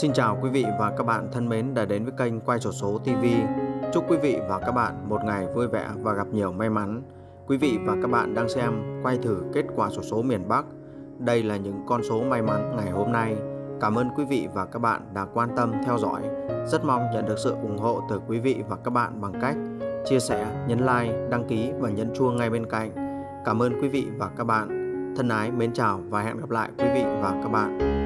Xin chào quý vị và các bạn thân mến đã đến với kênh Quay sổ số TV. Chúc quý vị và các bạn một ngày vui vẻ và gặp nhiều may mắn. Quý vị và các bạn đang xem quay thử kết quả sổ số miền Bắc. Đây là những con số may mắn ngày hôm nay. Cảm ơn quý vị và các bạn đã quan tâm theo dõi. Rất mong nhận được sự ủng hộ từ quý vị và các bạn bằng cách chia sẻ, nhấn like, đăng ký và nhấn chuông ngay bên cạnh. Cảm ơn quý vị và các bạn. Thân ái mến chào và hẹn gặp lại quý vị và các bạn.